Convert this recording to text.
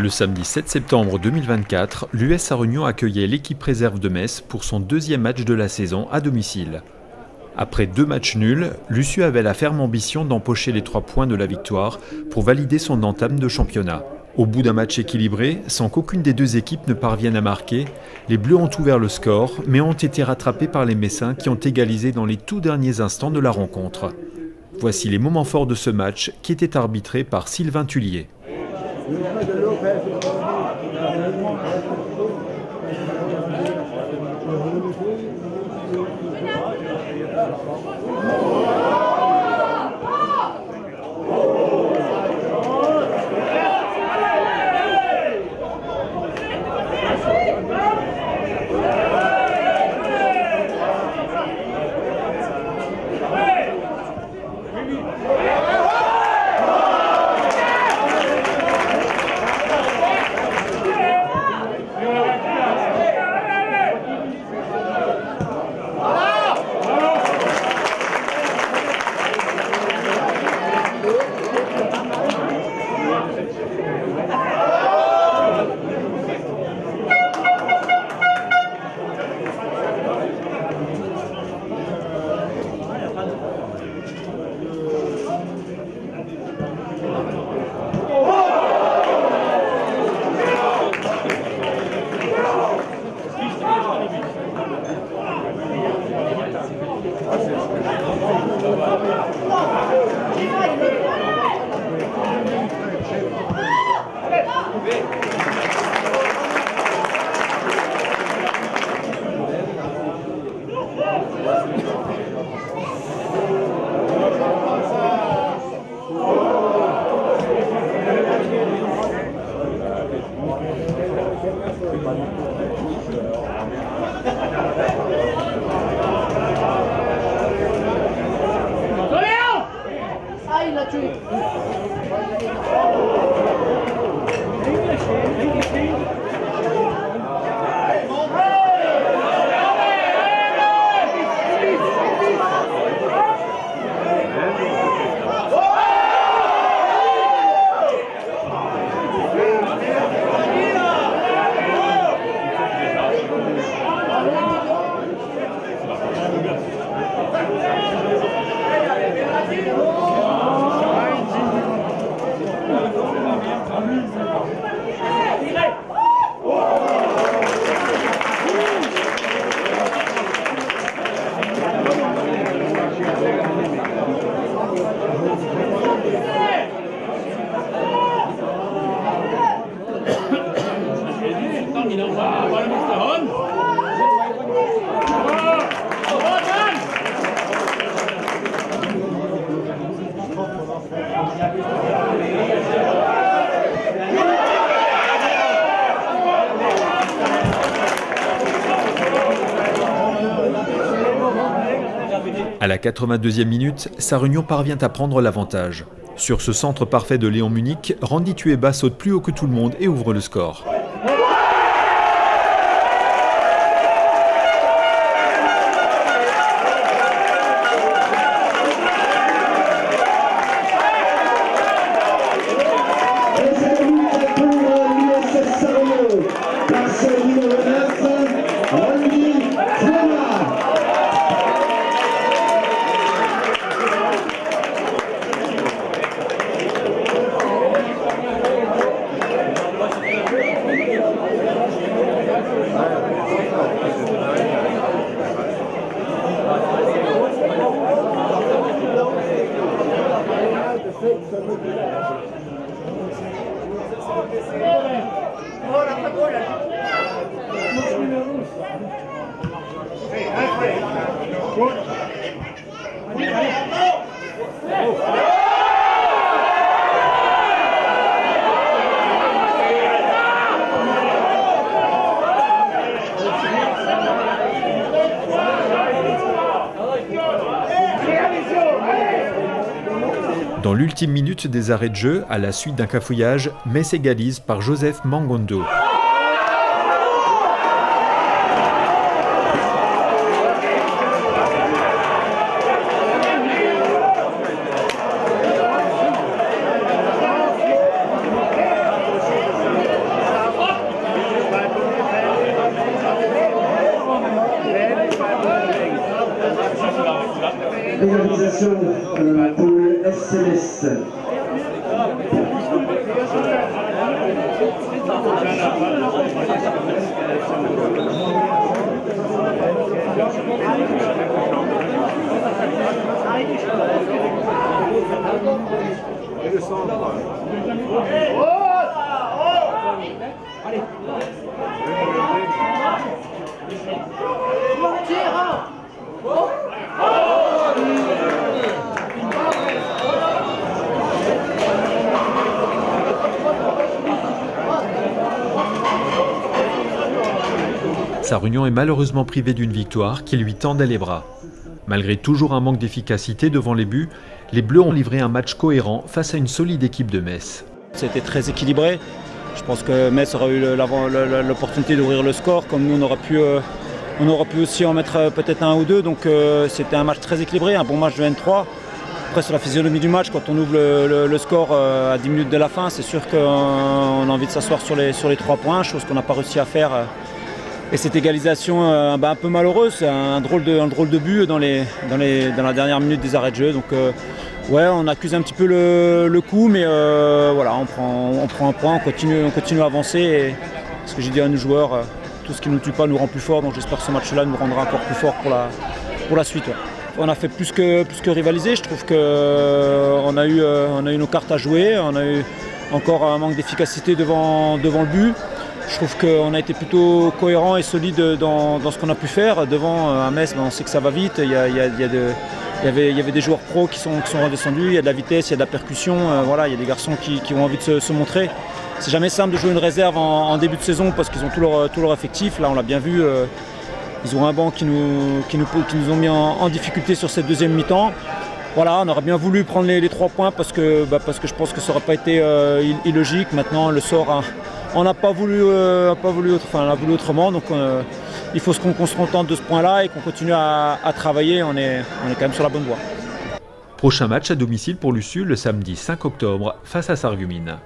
Le samedi 7 septembre 2024, l'US Réunion accueillait l'équipe réserve de Metz pour son deuxième match de la saison à domicile. Après deux matchs nuls, Lucieux avait la ferme ambition d'empocher les trois points de la victoire pour valider son entame de championnat. Au bout d'un match équilibré, sans qu'aucune des deux équipes ne parvienne à marquer, les Bleus ont ouvert le score, mais ont été rattrapés par les Messins qui ont égalisé dans les tout derniers instants de la rencontre. Voici les moments forts de ce match qui était arbitré par Sylvain Tullier. Thank you. Ay, la chuy. English, English, English. À la 82e minute, sa réunion parvient à prendre l'avantage. Sur ce centre parfait de Léon Munich, Randy Tueba saute plus haut que tout le monde et ouvre le score. Hey, that's. Good. Oh. Dans l'ultime minute des arrêts de jeu, à la suite d'un cafouillage, Metz égalise par Joseph Mangondo. Euh, pour le. Sa réunion est malheureusement privée d'une victoire qui lui tendait les bras. Malgré toujours un manque d'efficacité devant les buts, les Bleus ont livré un match cohérent face à une solide équipe de Metz. C'était très équilibré. Je pense que Metz aura eu l'opportunité d'ouvrir le score, comme nous on aurait pu, euh, pu aussi en mettre euh, peut-être un ou deux. Donc euh, c'était un match très équilibré, un bon match de N3. Après sur la physionomie du match, quand on ouvre le, score à 10 minutes de la fin, c'est sûr qu'on a envie de s'asseoir sur les, sur les trois points, chose qu'on n'a pas réussi à faire et cette égalisation euh, bah, un peu malheureuse, c'est un drôle de, but dans, la dernière minute des arrêts de jeu. Donc euh, ouais, on accuse un petit peu le, coup, mais euh, voilà, on prend, un point, on continue, on continue à avancer. Et ce que j'ai dit à nos joueurs, tout ce qui ne nous tue pas nous rend plus fort. Donc j'espère que ce match-là nous rendra encore plus fort pour la, suite. On a fait plus que, rivaliser. Je trouve qu'on a, eu, nos cartes à jouer. On a eu encore un manque d'efficacité devant le but. Je trouve qu'on a été plutôt cohérent et solide dans, ce qu'on a pu faire. Devant, à euh, Metz, ben, on sait que ça va vite. Il y, avait, des joueurs pros qui sont, redescendus, il y a de la vitesse, il y a de la percussion. Euh, voilà, il y a des garçons qui, ont envie de se, montrer. C'est jamais simple de jouer une réserve en, début de saison parce qu'ils ont tout leur, effectif. Là, on l'a bien vu. Euh, ils ont un banc qui nous, ont mis en, difficulté sur cette deuxième mi-temps. Voilà, on aurait bien voulu prendre les, trois points bah, parce que je pense que ça n'aurait pas été illogique. Maintenant, le sort a, on n'a pas voulu, euh, pas voulu, autrement. Donc euh, il faut qu'on se contente de ce point-là et qu'on continue à, travailler. On est, on est quand même sur la bonne voie. Prochain match à domicile pour Lucie le samedi 5 octobre face à Sargumine.